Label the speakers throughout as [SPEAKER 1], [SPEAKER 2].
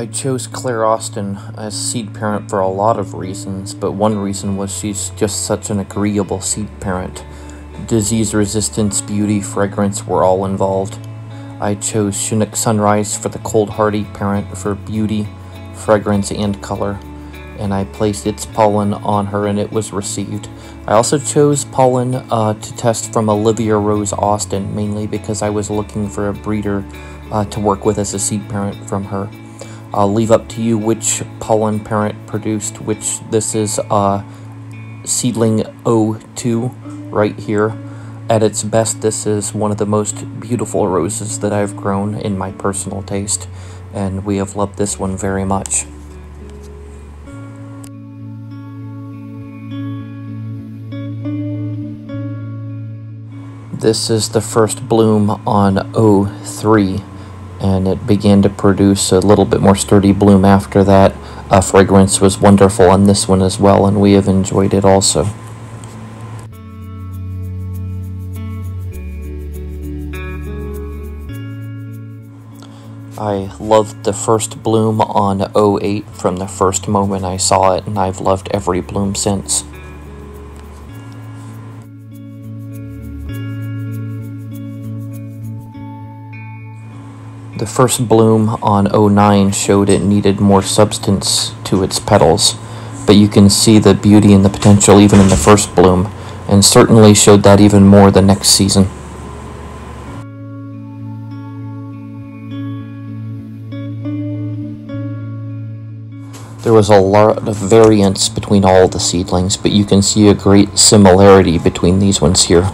[SPEAKER 1] I chose Claire Austin as seed parent for a lot of reasons, but one reason was she's just such an agreeable seed parent. Disease resistance, beauty, fragrance were all involved. I chose Chinook Sunrise for the cold hardy parent for beauty, fragrance, and color, and I placed its pollen on her and it was received. I also chose pollen uh, to test from Olivia Rose Austin, mainly because I was looking for a breeder uh, to work with as a seed parent from her. I'll leave up to you which pollen parent produced which. This is uh, seedling 02 right here. At its best, this is one of the most beautiful roses that I've grown in my personal taste, and we have loved this one very much. This is the first bloom on 03 and it began to produce a little bit more sturdy bloom after that. Uh, fragrance was wonderful on this one as well, and we have enjoyed it also. I loved the first bloom on 08 from the first moment I saw it, and I've loved every bloom since. The first bloom on 09 showed it needed more substance to its petals, but you can see the beauty and the potential even in the first bloom, and certainly showed that even more the next season. There was a lot of variance between all the seedlings, but you can see a great similarity between these ones here.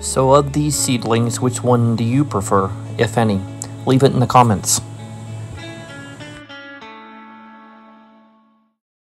[SPEAKER 1] So of these seedlings, which one do you prefer, if any? Leave it in the comments.